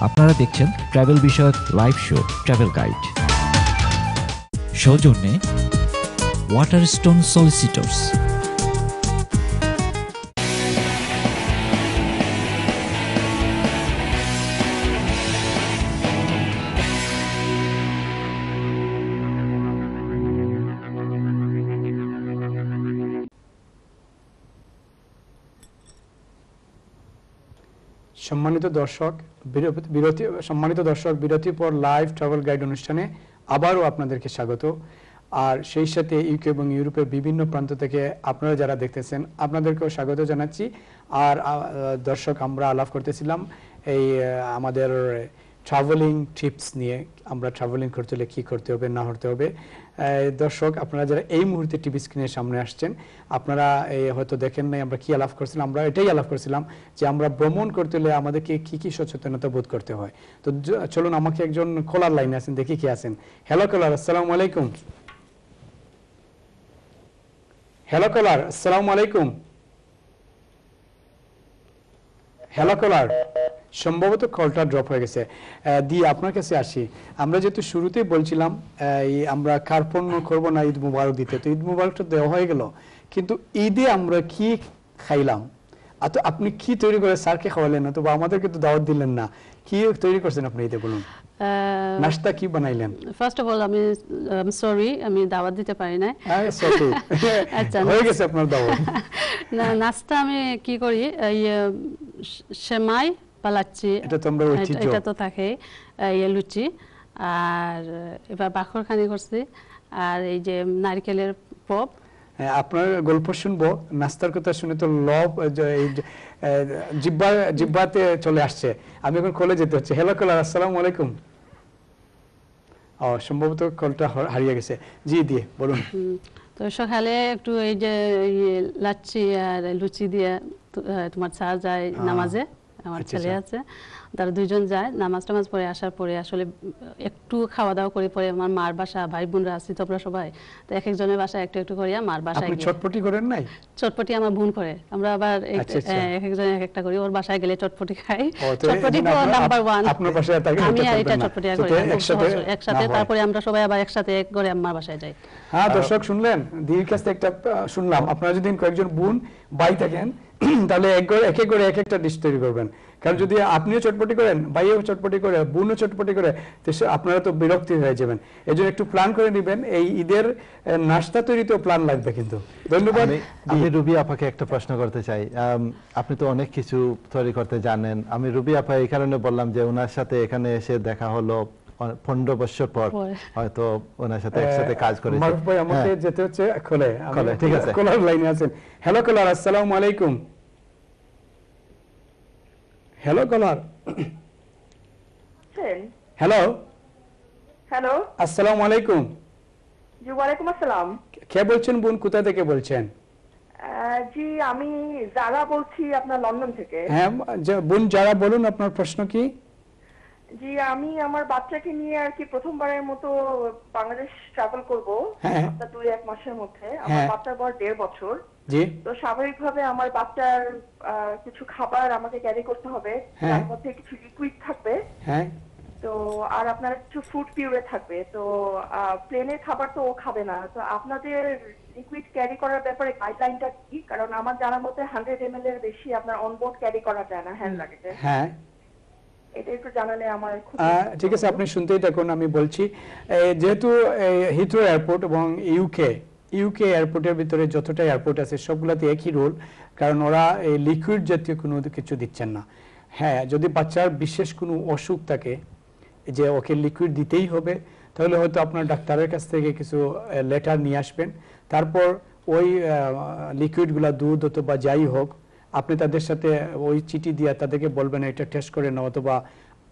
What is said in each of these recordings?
আপনারা দেখছেন ট্রাভেল বিষয়ক লাইভ শো ট্রাভেল গাইড। সৌজন্যে ওয়াটার স্টোন সলিসিটরস সম্মানিত দর্শক, বিরতি- সম্মানিত দর্শক বিরতির পর লাইভ ট্রাভেল গাইড অনুষ্ঠানে আবারও আপনাদেরকে স্বাগত। আর সেই সাথে ইউকে এবং ইউরোপের বিভিন্ন প্রান্ত থেকে আপনারা যারা দেখতেছেন, আপনাদেরকেও স্বাগত জানাচ্ছি। আর দর্শক, আমরা আলাপ করতেছিলাম এই আমাদের ট্রাভেলিং টিপস নিয়ে আমরা ট্রাভেলিং করতে হলে কী করতে হবে, না করতে হবে। দর্শক, আপনারা যারা এই মুহূর্তে টিভি স্ক্রিনের সামনে আসছেন, আপনারা হয়তো দেখেন নাই আমরা কি আলাপ করছিলাম, আমরা এটাই আলাপ করছিলাম যে আমরা ভ্রমণ করতে হলে আমাদেরকে কি কি সচেতনতা বোধ করতে হয়। তো চলুন, আমাকে একজন কলার লাইনে আছেন, দেখি কি আছেন। হ্যালো কলার আসসালামু আলাইকুম। হ্যালো কলার আসসালামু আলাইকুম। হ্যালো কলার সম্ভবত কলটা ড্রপ হয়ে গেছে। দি আপনার কাছে আসি। আমরা যেহেতু শুরুতেই বলছিলাম এই আমরা কার্পণ্য করব না ঈদ মুবারক দিতে। তো ঈদ মুবারকটা দেওয়া হয়ে গেল। কিন্তু ঈদে আমরা কি খাইলাম? আর তো আপনি কি তৈরি করে স্যারকে খাওয়ালেন? না তো বা আমাদেরকে তো দাওয়াত দিলেন না। কি তৈরি করছেন আপনি ঈদে বলুন? নাস্তা কি বানাইলেন? ফার্স্ট অফ অল আমি সরি আমি দাওয়াত দিতে পারি না আচ্ছা, হয়ে গেছে আপনার দাওয়াত। না নাস্তা আমি কি করি? এই সেমাই পালাচ্ছি। এটা তো আমরা ঐতিহ্য। এটা তো থাকে ইয়ে লুচি। আর এবার বাখর খানি করছি। আর এই যে নারকেলের পপ। হ্যাঁ, আপনার গল্প শুনব। নাস্তার কথা শুনে তো লব এই জিব্বা জিব্বাতে চলে আসছে। আমি এখন কলে যেতে হচ্ছে। হ্যালো কলার আসসালামু আলাইকুম। ও সম্ভবত কলটা হারিয়ে গেছে। জি দিয়ে বলুন। তো সকালে একটু এই যে লাচ্ছি আর লুচি দিয়ে তোমার চা যায় নামাজে। আমার আচ্ছা, ছেলে আচ্ছা। আছে তারা দুইজন যায় নামাজ টামাজ পড়ে আসার পরে আসলে একটু খাওয়া দাওয়া করে পরে আমার মার বাসা ভাই বোনরা আছি তোমরা সবাই তো এক একজনের বাসা একটু একটু করিয়া মার বাসায় আপনি গিয়ে। ছটপটি করেন নাই? চটপটি আমার বোন করে আমরা আবার এক আচ্ছা। এক একজন এক একটা করি ওর বাসায় গেলে চটপটি খাই। চটপটি তো নাম্বার ওয়ান আপনার বাসায় তাকে আমি আর এটা চটপটি আর করি একসাথে একসাথে তারপরে আমরা সবাই আবার একসাথে এক করে আম্মার বাসায় যাই। হ্যাঁ দর্শক শুনলেন দিদির কাছ থেকে একটা শুনলাম। আপনারা যদি কয়েকজন বোন ভাই থাকেন তাহলে এক করে এক করে এক একটা ডিশ তৈরি করবেন। কারণ যদি আপনিও চটপটি করেন, ভাইও চটপটি করে, বোনও চটপটি করে, তো আপনারা তো বিরক্তি হয়ে যাবেন। এই জন্য একটু প্ল্যান করে নেবেন। এই ঈদের নাস্তা তৈরিতেও প্ল্যান লাগবে কিন্তু। ধন্যবাদ। আমি- রুবি আপাকে একটা প্রশ্ন করতে চাই। আপনি তো অনেক কিছু তৈরি করতে জানেন। আমি রুবি আপা এই কারণে বললাম যে, ওনার সাথে এখানে এসে দেখা হলো। পনেরো বছর পর হয়তো ওনার সাথে একসাথে কাজ করেছি। মারুফ ভাই আমাকে হ্যাঁ। যেতে হচ্ছে খোলে খোলে, ঠিক আছে। কোলার লাইনে আছেন। হ্যালো কলার আসসালামু আলাইকুম। Hello caller. হ্যালো। হ্যালো। আসসালামু আলাইকুম। জি ওয়ালাইকুম আসসালাম। কে বলছেন বোন? কোথা থেকে বলছেন? আহ, জি আমি জারা বলছি আপনার লন্ডন থেকে। হ্যাঁ বোন যারা বলুন আপনার প্রশ্ন কি? জি আমি আমার বাচ্চাকে নিয়ে আর কি প্রথমবারের মতো বাংলাদেশ ট্রাভেল করব হ্যাঁ। আপনার দুই এক মাসের মধ্যে। আমার হ্যাঁ। বাচ্চার বয়স দেড় বছর। জি। তো স্বাভাবিকভাবে আমার বাচ্চার কিছু খাবার আমাকে ক্যারি করতে হবে। হ্যাঁ। তার মধ্যে কিছু লিকুইড থাকবে। হ্যাঁ। তো আর আপনার কিছু ফুড পিউরে থাকবে। তো প্লেনের খাবার তো ও খাবে না। তো আপনাদের লিকুইড ক্যারি করার ব্যাপারে গাইডলাইনটা কি? কারণ আমার জানার মতে হান্ড্রেড এম এর বেশি আপনার অনবোর্ড ক্যারি করা যায় না হ্যান্ড লাগেজে হ্যাঁ। ঠিক আছে, আপনি শুনতেই থাকুন, আমি বলছি যেহেতু হিথ্রো এয়ারপোর্ট এবং ইউকে ইউকে এয়ারপোর্টের ভিতরে যতটা এয়ারপোর্ট আছে, সবগুলোতে একই রোল কারণ ওরা এই লিকুইড জাতীয় কোনো কিছু দিচ্ছেন না। হ্যাঁ যদি বাচ্চার বিশেষ কোনো অসুখ থাকে, যে ওকে লিকুইড দিতেই হবে, তাহলে হয়তো আপনার ডাক্তারের কাছ থেকে কিছু লেটার নিয়ে আসবেন। তারপর ওই লিকুইডগুলো দুধ অথবা যাই হোক আপনি তাদের সাথে ওই চিঠি দিয়ে তাদেরকে বলবেন এটা টেস্ট করে নাও অথবা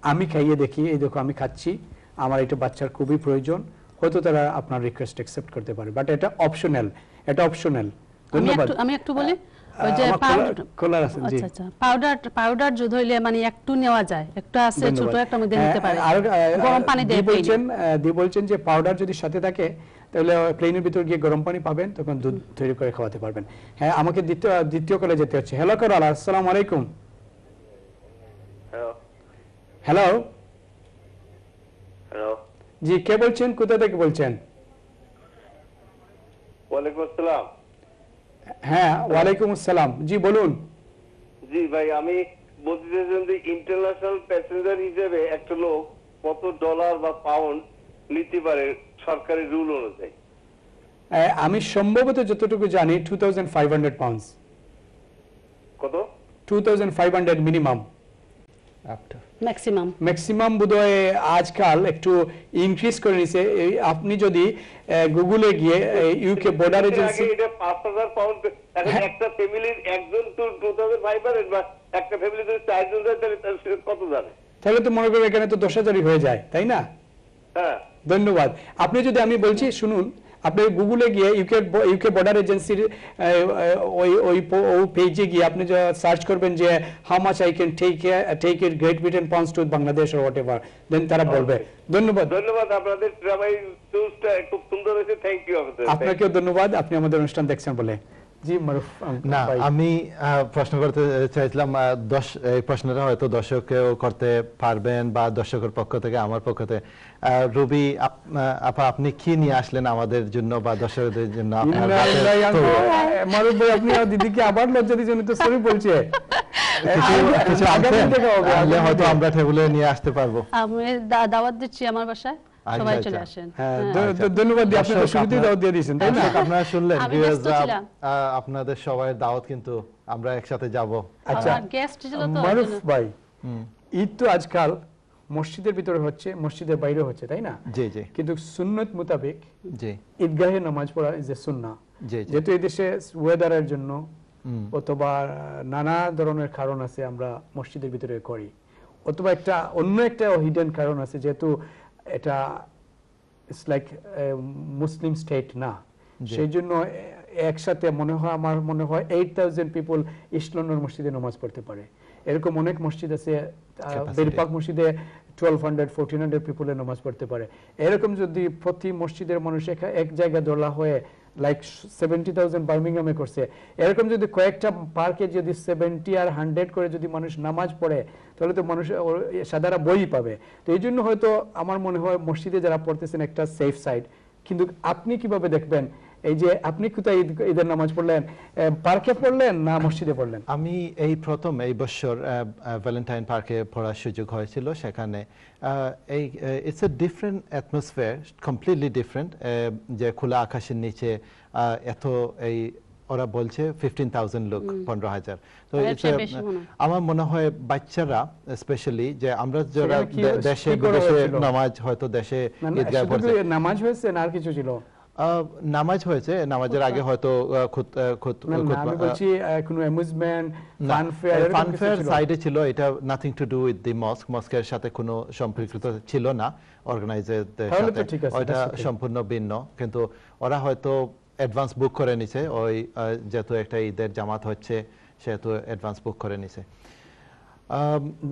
আমি খাইয়ে দেখি। এই দেখো আমি খাচ্ছি। আমার এটা বাচ্চার খুবই প্রয়োজন। হয়তো তারা আপনার রিকোয়েস্ট অ্যাকসেপ্ট করতে পারে। বাট এটা অপশনাল এটা অপশনাল ধন্যবাদ। আমি একটু বলি ওই যে আমার পাউডার খোলা- খোলা আছে, জি। আচ্ছা আচ্ছা। পাউডার পাউডার যদি হইলে মানে একটু নেওয়া যায়। একটু আছে ছোট একটা মধ্যে নিতে পারে। আর, গরম পানি দিয়ে বলছেন দি বলছেন যে পাউডার যদি সাথে থাকে তাহলে প্লেনের ভিতর গিয়ে গরম পানি পাবেন তখন দুধ তৈরি করে খাওয়াতে পারবেন। হ্যাঁ আমাকে দ্বিতীয় দ্বিতীয় কলে যেতে হচ্ছে। হ্যালো করাল আসসালামু আলাইকুম। হ্যালো হ্যালো জি কে বলছেন? কোথা থেকে বলছেন? ওয়ালাইকুম আসসালাম। হ্যাঁ ওয়ালাইকুম আসসালাম। জি বলুন। জি ভাই আমি বলতে চাইছিলাম যে ইন্টারন্যাশনাল প্যাসেঞ্জার হিসেবে একটা লোক কত ডলার বা পাউন্ড নিতে পারে? সরকারি রুল অনুযায়ী। আমি সম্ভবত যতটুকু জানি two thousand five hundred pounds কত? Two thousand five hundred minimum After. Maximum maximum বোধহয় আজকাল একটু ইনক্রিজ করে নিছে। আপনি যদি গুগলে গিয়ে ইউকে বর্ডার এজেন্সি এটা পাঁচ হাজার পাউন্ড এখন হ্যাঁ। একটা ফ্যামিলির একজন two two thousand five hundred বা একটা ফ্যামিলি যদি চারজন যায় তাহলে কত যাবে তাহলে তো মনে করেন এখানে তো দশ হাজারই হয়ে যায় তাই না? হ্যাঁ। ধন্যবাদ। আপনি যদি আমি বলছি শুনুন আপনি গুগলে গিয়ে ইউকে ইউকে বর্ডার এজেন্সির ওই ওই পেজে গিয়ে আপনি সার্চ করবেন যে how much I can take take it Great Britain pounds to Bangladesh or whatever then তারা বলবে। ধন্যবাদ। ধন্যবাদ আপনাদের ট্রাভাই চুজটা খুব সুন্দর হয়েছে থ্যাংক ইউ আপনাদের। আপনাকেও ধন্যবাদ আপনি আমাদের অনুষ্ঠান দেখছেন বলে। জি না আমি প্রশ্ন করতে চাইছিলাম দশ এই প্রশ্নটা হয়তো দর্শকেও করতে পারবেন বা দর্শকের পক্ষ থেকে আমার পক্ষ থেকে। রুবি আপ- আপনি কি নিয়ে আসলেন আমাদের জন্য বা দর্শকদের জন্য মারুফ ভাই আপনি দিদিকে আবার লজ্জা দিয়েছেন তো সরি বলছে হয়তো। আমরা টেবিলে নিয়ে আসতে পারব। আমি দাওয়াত দিচ্ছি আমার বাসায়। সবাই। চলে আসেন। দ- দ- ধন্যবাদ দিয়ে আপনি শুরুতেই দাওয়াত দিয়ে দিয়েছেন তাই না? আপনারা শুনলেন আমি ব্যস্ত viewers-রা, ছিলাম। আহ, আপনাদের সবাই দাওয়াত কিন্তু আমরা একসাথে যাব। আচ্ছা। গেস্ট ছিল তো মারুফ ভাই ঈদ তো আজকাল মসজিদের ভিতরে হচ্ছে মসজিদের বাইরে হচ্ছে তাই না? জি জি। কিন্তু সুন্নত মোতাবেক জি। ঈদগাহে নামাজ পড়া ইজ এ সুন্না জি জি। যেহেতু এই দেশে ওয়েদারের জন্য অথবা নানা ধরনের কারণ আছে আমরা মসজিদের ভিতরে করি। অথবা একটা অন্য একটা হিডেন কারণ আছে যেহেতু এটা ইটস লাইক মুসলিম স্টেট না। সেই জন্য একসাথে মনে হয় আমার মনে হয় eight thousand people East London মসজিদে নামাজ পড়তে পারে। এরকম অনেক মসজিদ আছে. বেরপাক মসজিদে টুয়েলভ হান্ড্রেড ফোরটিন হান্ড্রেড পিপলের নামাজ পড়তে পারে। এরকম যদি প্রতি মসজিদের মানুষ একা- এক জায়গায় দোলা হয়ে লাইক সেভেন্টি থাউজেন্ড বার্মিংহামে করছে। এরকম যদি কয়েকটা পার্কে যদি সেভেন্টি আর হান্ড্রেড করে যদি মানুষ নামাজ পড়ে, তাহলে তো মানুষ সাদারা বই পাবে। তো এই জন্য হয়তো আমার মনে হয় মসজিদে যারা পড়তেছেন একটা সেফ সাইড কিন্তু আপনি কীভাবে দেখবেন এই যে আপনি কোথায় ঈদের নামাজ পড়লেন? পার্কে পড়লেন না মসজিদে পড়লেন? আমি এই প্রথম এই বছর ভ্যালেন্টাইন পার্কে পড়ার সুযোগ হয়েছিল সেখানে। এই it's a different atmosphere completely different যে খোলা আকাশের নিচে আহ, এত এই ওরা বলছে ফিফটিন থাউজেন্ড লোক পনেরো হাজার। তো। আমার মনে হয় বাচ্চারা স্পেশালি যে আমরা যারা কি- দেশে বিদেশে নামাজ হয়তো দেশে ঈদগাহ নামাজ হয়েছে না আর কিছু ছিল? নামাজ হয়েছে নামাজের আগে হয়তো আমি বলছি কোনো অ্যামিউজমেন্ট ফানফেয়ার ফানফেয়ার সাইডে ছিল এটা nothing to do with the mosque মস্কের সাথে কোনো সম্পর্কিত ছিল না অর্গানাইজারদের সাথে। ওইটা সম্পূর্ণ ভিন্ন কিন্তু ওরা হয়তো অ্যাডভান্স বুক করে নিছে ওই যেহেতু একটা ঈদের জামাত হচ্ছে সেহেতু অ্যাডভান্স বুক করে নিছে।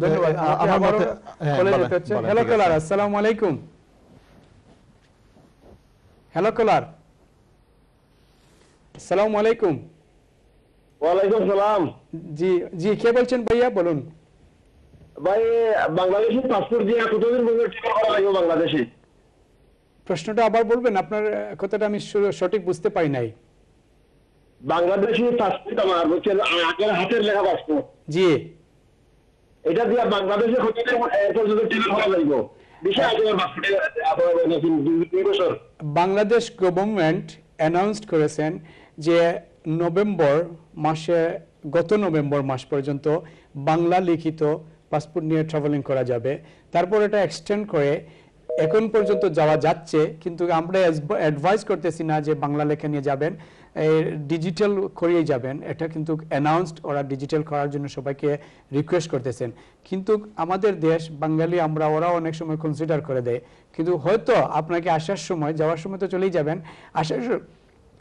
ধন্যবাদ আমার মতে হ্যাঁ, হ্যালো আসসালামু আলাইকুম। হ্যালো কলার আসসালামু আলাইকুম ওয়ালাইকুম সালাম। জি জি কে বলছেন ভাইয়া? বলুন। ভাই বাংলাদেশি পাসপোর্ট দিয়ে কতদিন পর্যন্ত টিকা করা লাগবে বাংলাদেশি। প্রশ্নটা আবার বলবেন? আপনার কথাটা আমি সঠিক বুঝতে পারি নাই। বাংলাদেশি পাসপোর্ট আমার আগের হাতের লেখা পাসপোর্ট জি। এটা দিয়ে বাংলাদেশে কতদিন পর্যন্ত টিকা করা লাগবে। বাংলাদেশ গভর্নমেন্ট অ্যানাউন্সড করেছেন যে নভেম্বর মাসে, গত নভেম্বর মাস পর্যন্ত বাংলা লিখিত পাসপোর্ট নিয়ে ট্রাভেলিং করা যাবে। তারপর এটা এক্সটেন্ড করে এখন পর্যন্ত যাওয়া যাচ্ছে, কিন্তু আমরা অ্যাডভাইস করতেছি না যে বাংলা লেখা নিয়ে যাবেন। ডিজিটাল করিয়ে যাবেন। এটা কিন্তু অ্যানাউন্সড ওরা ডিজিটাল করার জন্য সবাইকে রিকোয়েস্ট করতেছেন। কিন্তু আমাদের দেশ বাঙালি আমরা ওরা অনেক সময় কনসিডার করে দেয়। কিন্তু হয়তো আপনাকে আসার সময় যাওয়ার সময় তো চলেই যাবেন। আসার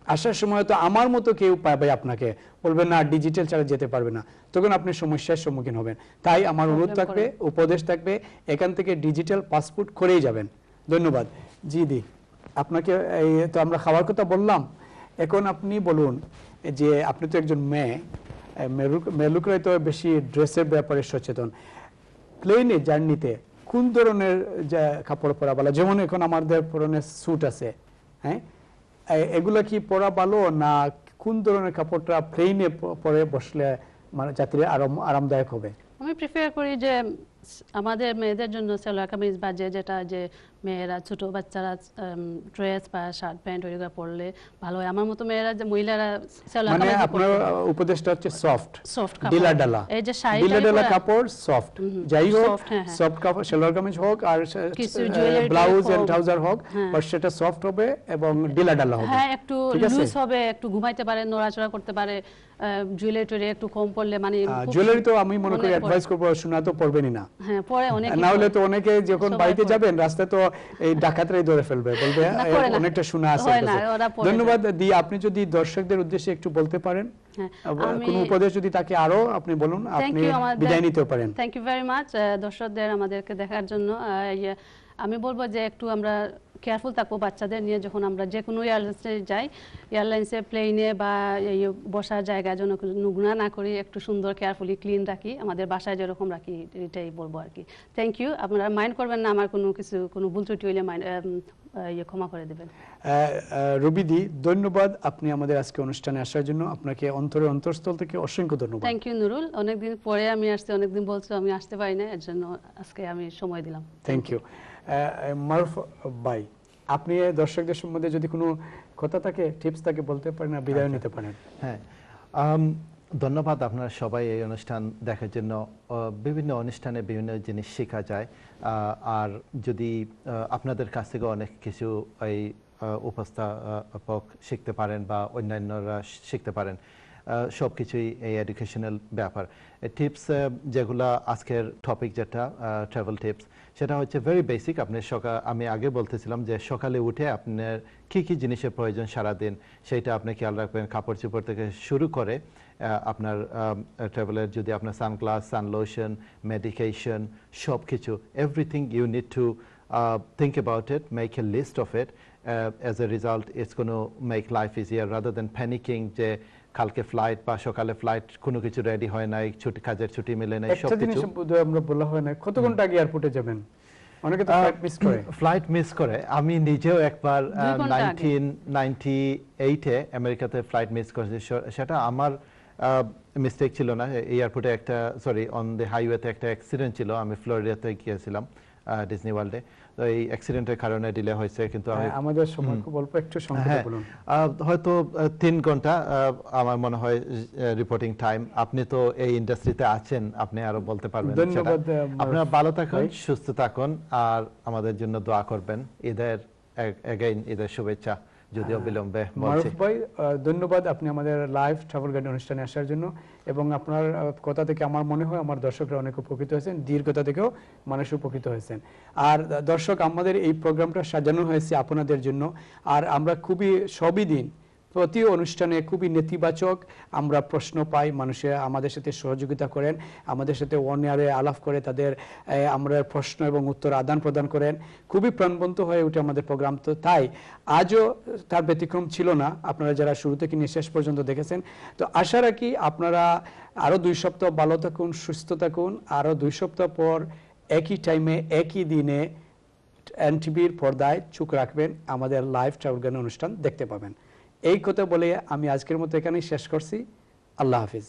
আসার সময় তো আমার মতো কেউ পাবে আপনাকে। বলবে না ডিজিটাল ছাড়া যেতে পারবে না। তখন আপনি সমস্যার সম্মুখীন হবেন। তাই আমার অনুরোধ থাকবে উপদেশ থাকবে এখান থেকে ডিজিটাল পাসপোর্ট করেই যাবেন। ধন্যবাদ। জি দি আপনাকে এই তো আমরা খাওয়ার কথা বললাম। এখন আপনি বলুন যে আপনি তো একজন মেয়ে এ, মেয়ে লোকরাই তো বেশি ড্রেসের ব্যাপারে সচেতন। প্লেনে জার্নিতে কোন ধরনের কাপড় পরা ভালো? যেমন এখন আমাদের পরনে স্যুট আছে হ্যাঁ? এগুলা কি পরা ভালো না কোন ধরনের কাপড়টা প্লেনে পরে বসলে মানে যাত্রী আরাম আরামদায়ক হবে? আমি প্রিফার করি যে আমাদের মেয়েদের জন্য সেলোয়ার কামিজ বা যে যেটা যে মেয়েরা ছোট বাচ্চারা ড্রেস বা শার্ট প্যান্ট ওইগুলো পরলে ভালো হয়। আমার মতো মেয়েরা যে মহিলারা মানে আপনার উপদেশটা হচ্ছে সফট সফট ডিলা ডালা। এই যে শাড়ি ডিলা ডালা কাপড় সফট যাই হোক soft, হ্যাঁ, হ্যাঁ। সফট কাপড় সেলোয়ার কামিজ হোক আর ব্লাউজ এন্ড ট্রাউজার হোক। হ্যাঁ। বাট সেটা সফট হবে এবং ডিলা ডালা হবে। হ্যাঁ একটু লুজ হবে একটু ঘুমাইতে পারে নড়াচড়া করতে পারে জুয়েলারি একটু কম পড়লে মানে জুয়েলারি তো আমি মনে করি অ্যাডভাইস করব শোনা তো পড়বেনই না। হ্যাঁ পরে অনেক না হলে তো অনেকে যখন বাড়িতে যাবেন রাস্তায় তো এই ডাকাতরাই ধরে ফেলবে বলবে। অনেকটা শোনা আছে ধন্যবাদ দি আপনি যদি দর্শকদের উদ্দেশ্যে একটু বলতে পারেন হ্যাঁ, কোনো উপদেশ যদি তাকে আরও আপনি বলুন আপনি বিদায় নিতে পারেন। থ্যাংক ইউ ভেরি মাচ দর্শকদের আমাদেরকে দেখার জন্য। ইয়ে, আমি বলব যে একটু আমরা কেয়ারফুল থাকব বাচ্চাদের নিয়ে যখন আমরা যে কোনো এয়ারলাইন্সে যাই এয়ারলাইন্সে প্লেনে বা বসার জায়গা যেন নোংরা না করি একটু সুন্দর কেয়ারফুলি ক্লিন রাখি আমাদের বাসায় যেরকম রাখি এটাই বলব আর কি। থ্যাংক ইউ আপনারা মাইন্ড করবেন না আমার কোনো কিছু কোনো ভুল ত্রুটি হইলে ইয়ে ক্ষমা করে দেবেন। রবিদি ধন্যবাদ আপনি আমাদের আজকে অনুষ্ঠানে আসার জন্য। আপনাকে অন্তরের অন্তরস্থল থেকে অসংখ্য ধন্যবাদ। Thank you Nurul. অনেকদিন পরে আমি আসছি অনেকদিন বলছো আমি আসতে পারি না এর জন্য আজকে আমি সময় দিলাম। থ্যাংক ইউ মারুফ ভাই আপনি দর্শকদের সম্বন্ধে যদি কোনো কথা থাকে টিপস থাকে বলতে পারেন বিদায় নিতে পারেন। হ্যাঁ ধন্যবাদ আপনারা সবাই এই অনুষ্ঠান দেখার জন্য। বিভিন্ন অনুষ্ঠানে বিভিন্ন জিনিস শেখা যায়। আর যদি আপনাদের কাছ থেকে অনেক কিছু এই উপস্থাপক শিখতে পারেন বা অন্যান্যরা শিখতে পারেন সব কিছুই এই এডুকেশনাল ব্যাপার টিপস যেগুলো আজকের টপিক যেটা ট্রাভেল টিপস সেটা হচ্ছে ভেরি বেসিক আপনি সকাল আমি আগে বলতেছিলাম যে সকালে উঠে আপনার কি কি জিনিসের প্রয়োজন সারাদিন সেইটা আপনি খেয়াল রাখবেন কাপড় চোপড় থেকে শুরু করে আপনার ট্রাভেলের যদি আপনার সানগ্লাস সানলোশন মেডিকেশন সব কিছু everything you need to it, make a list of it. Uh, as a result, it's going to make life easier rather than panicking যে কালকে ফ্লাইট বা সকালে ফ্লাইট কোনো কিছু রেডি হয় নাই ছুটি কাজের ছুটি মিলে নাই সব কিছু আমরা বলা হয় না। কত ঘণ্টা আগে এয়ারপোর্টে যাবেন? অনেকে তো ফ্লাইট মিস করে। ফ্লাইট মিস করে। আমি নিজেও একবার দুই ঘণ্টা আগে। নাইনটিন নাইনটি এইটে আমেরিকাতে ফ্লাইট মিস করেছি। সেটা আমার মিস্টেক ছিল না। এয়ারপোর্টে একটা সরি অন দ্য হাইওয়েতে একটা অ্যাক্সিডেন্ট ছিল। আমি ফ্লোরিডাতে গিয়েছিলাম ডিজনি ওয়ার্ল্ডে এই অ্যাক্সিডেন্টের কারণে ডিলে হয়েছে কিন্তু আমি হ্যাঁ, আমাদের সময় খুব অল্প একটু সংক্ষেপে হ্যাঁ। বলুন। হয়তো তিন ঘণ্টা আমার মনে হয় রিপোর্টিং টাইম আপনি তো এই ইন্ডাস্ট্রিতে আছেন আপনি আরও বলতে পারবেন। ধন্যবাদ, আপনারা ভালো থাকুন সুস্থ থাকুন আর আমাদের জন্য দোয়া করবেন। ঈদের এগেইন ঈদের শুভেচ্ছা। যদিও বিলম্বে মারুফ ভাই ধন্যবাদ আপনি আমাদের লাইভ ট্রাভেল গাইড অনুষ্ঠানে আসার জন্য এবং আপনার কথা থেকে আমার মনে হয় আমার দর্শকরা অনেক উপকৃত হয়েছেন দীর্ঘতা থেকেও মানুষ উপকৃত হয়েছেন। আর দর্শক আমাদের এই প্রোগ্রামটা সাজানো হয়েছে আপনাদের জন্য। আর আমরা খুবই সবই দিন প্রতি অনুষ্ঠানে খুবই নেতিবাচক আমরা প্রশ্ন পাই, মানুষে আমাদের সাথে সহযোগিতা করেন, আমাদের সাথে ওয়ানে আলাপ করে তাদের আমরা প্রশ্ন এবং উত্তর আদান প্রদান করেন। খুবই প্রাণবন্ত হয়ে ওঠে আমাদের প্রোগ্রাম তো তাই আজও তার ব্যতিক্রম ছিল না, আপনারা যারা শুরু থেকে নিয়ে শেষ পর্যন্ত দেখেছেন। তো আশা রাখি আপনারা আরও দুই সপ্তাহ ভালো থাকুন, সুস্থ থাকুন। আরও দুই সপ্তাহ পর একই টাইমে একই দিনে এনটিভির পর্দায় চোখ রাখবেন। আমাদের লাইভ ট্রাভেল গান অনুষ্ঠান দেখতে পাবেন। এই কথা বলে আমি আজকের মতো এখানেই শেষ করছি। আল্লাহ হাফিজ।